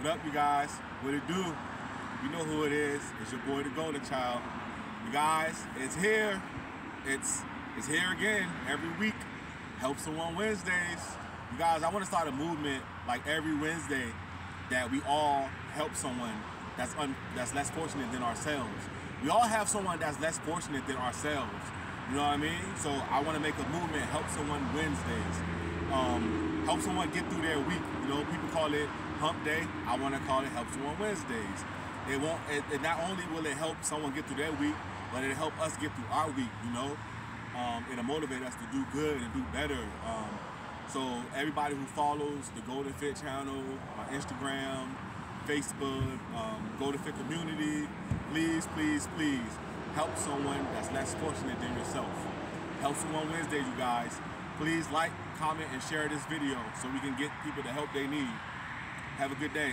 What up, you guys? What it do? You know who it is. It's your boy, the Golden Child. You guys, it's here. It's it's here again every week. Help Someone Wednesdays. You guys, I want to start a movement like every Wednesday that we all help someone that's un, that's less fortunate than ourselves. We all have someone that's less fortunate than ourselves. You know what I mean? So I want to make a movement, help someone Wednesdays. Help someone get through their week. You know, people call it hump day. I want to call it help someone Wednesdays. It won't. It, it not only will it help someone get through their week, but it'll help us get through our week. You know, um, it'll motivate us to do good and do better. Um, so everybody who follows the GoldenFit channel, my Instagram, Facebook, um, Golden Fit community, please, please, please help someone that's less fortunate than yourself. Help someone Wednesdays, you guys. Please like, comment, and share this video so we can get people the help they need. Have a good day.